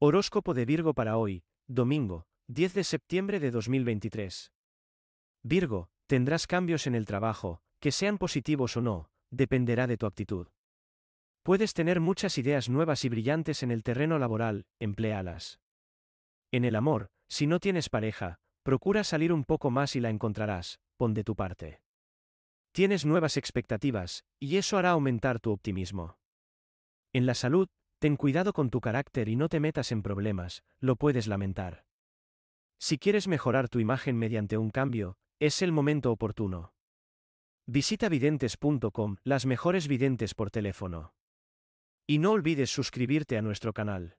Horóscopo de Virgo para hoy, domingo, 10 de septiembre de 2023. Virgo, tendrás cambios en el trabajo, que sean positivos o no, dependerá de tu actitud. Puedes tener muchas ideas nuevas y brillantes en el terreno laboral, empléalas. En el amor, si no tienes pareja, procura salir un poco más y la encontrarás, pon de tu parte. Tienes nuevas expectativas, y eso hará aumentar tu optimismo. En la salud, Ten cuidado con tu carácter y no te metas en problemas, lo puedes lamentar. Si quieres mejorar tu imagen mediante un cambio, es el momento oportuno. Visita videntes.com, las mejores videntes por teléfono. Y no olvides suscribirte a nuestro canal.